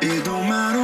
Thank you.